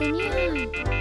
哎呀。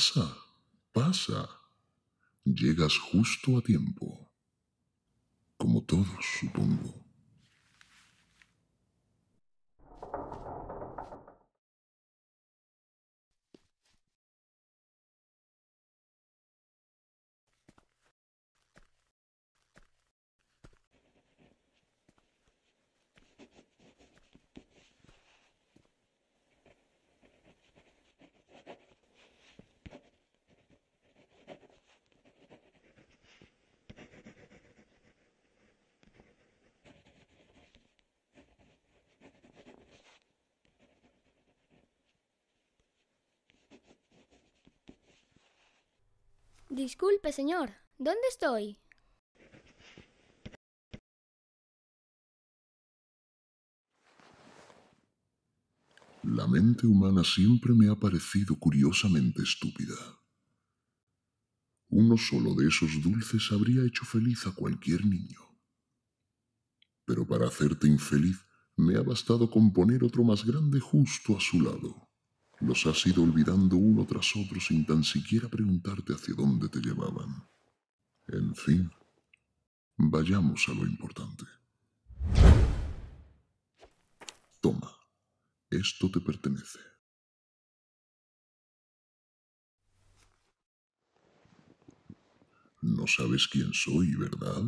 Pasa, pasa. Llegas justo a tiempo. Como todos, supongo. Disculpe, señor. ¿Dónde estoy? La mente humana siempre me ha parecido curiosamente estúpida. Uno solo de esos dulces habría hecho feliz a cualquier niño. Pero para hacerte infeliz Me ha bastado con poner otro más grande justo a su lado. Los has ido olvidando uno tras otro sin tan siquiera preguntarte hacia dónde te llevaban. En fin, vayamos a lo importante. Toma, esto te pertenece. No sabes quién soy, ¿verdad?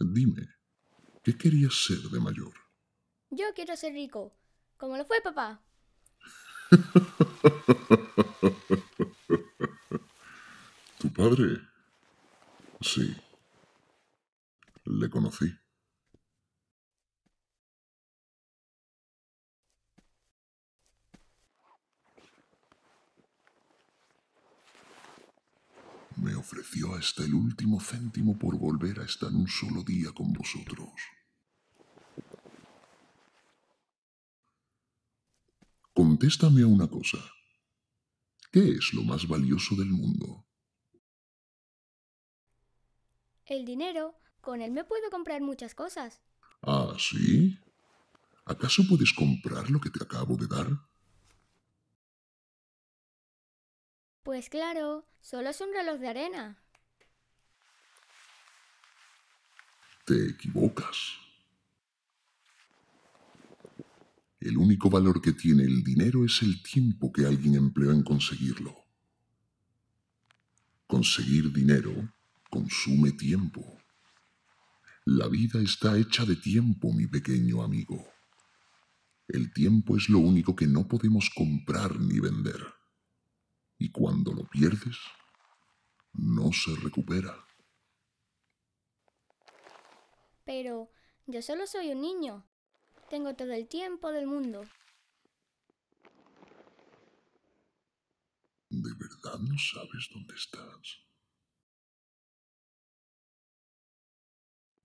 Dime, ¿qué querías ser de mayor? Yo quiero ser rico, como lo fue papá. ¿Tu padre? Sí. Le conocí. Me ofreció hasta el último céntimo por volver a estar un solo día con vosotros. Contéstame a una cosa. ¿Qué es lo más valioso del mundo? El dinero, con él me puedo comprar muchas cosas. ¿Ah, sí? ¿Acaso puedes comprar lo que te acabo de dar? Pues claro, solo es un reloj de arena. Te equivocas. El único valor que tiene el dinero es el tiempo que alguien empleó en conseguirlo. Conseguir dinero consume tiempo. La vida está hecha de tiempo, mi pequeño amigo. El tiempo es lo único que no podemos comprar ni vender. Y cuando lo pierdes, no se recupera. Pero yo solo soy un niño. Tengo todo el tiempo del mundo. ¿De verdad no sabes dónde estás?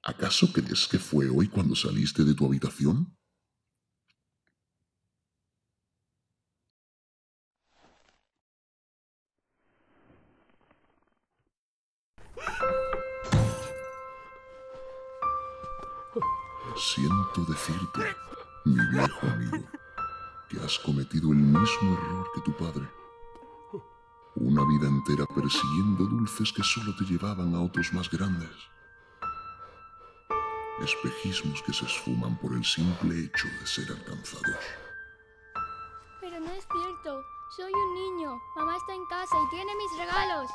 ¿Acaso crees que fue hoy cuando saliste de tu habitación? Siento decirte, mi viejo amigo, que has cometido el mismo error que tu padre. Una vida entera persiguiendo dulces que solo te llevaban a otros más grandes. Espejismos que se esfuman por el simple hecho de ser alcanzados. Pero no es cierto. Soy un niño. Mamá está en casa y tiene mis regalos.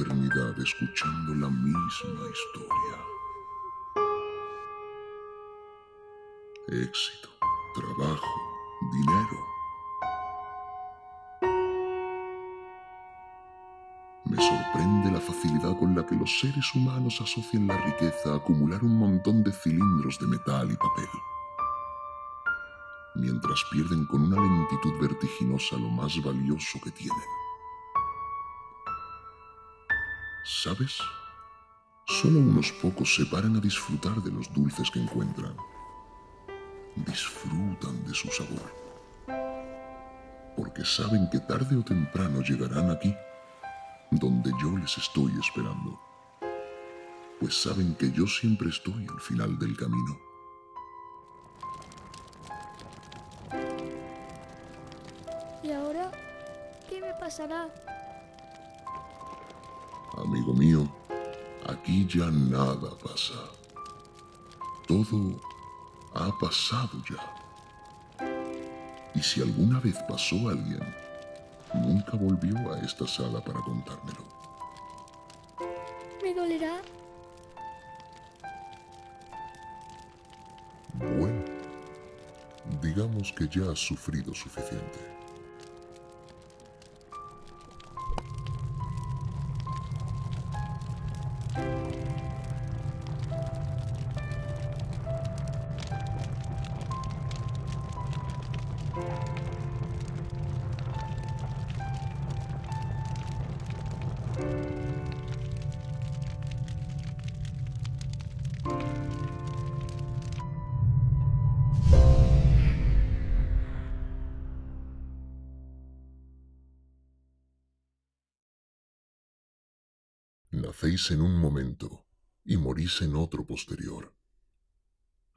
Eternidad escuchando la misma historia. Éxito, trabajo, dinero. Me sorprende la facilidad con la que los seres humanos asocian la riqueza a acumular un montón de cilindros de metal y papel, mientras pierden con una lentitud vertiginosa lo más valioso que tienen. ¿Sabes? Solo unos pocos se paran a disfrutar de los dulces que encuentran. Disfrutan de su sabor. Porque saben que tarde o temprano llegarán aquí, donde yo les estoy esperando. Pues saben que yo siempre estoy al final del camino. ¿Y ahora qué me pasará? Amigo mío, aquí ya nada pasa. Todo ha pasado ya. Y si alguna vez pasó alguien, nunca volvió a esta sala para contármelo. ¿Me dolerá? Bueno, digamos que ya has sufrido suficiente. En un momento y morís en otro posterior.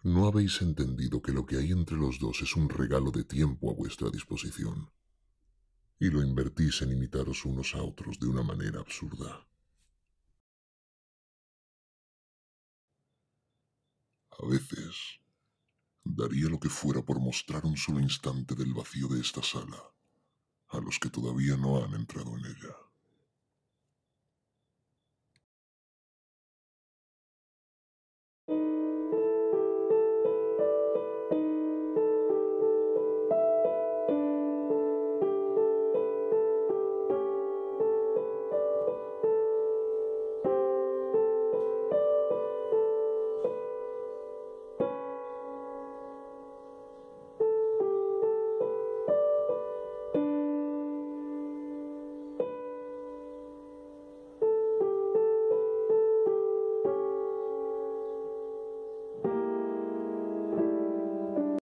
No habéis entendido que lo que hay entre los dos es un regalo de tiempo a vuestra disposición, y lo invertís en imitaros unos a otros de una manera absurda. A veces, daría lo que fuera por mostrar un solo instante del vacío de esta sala a los que todavía no han entrado en ella.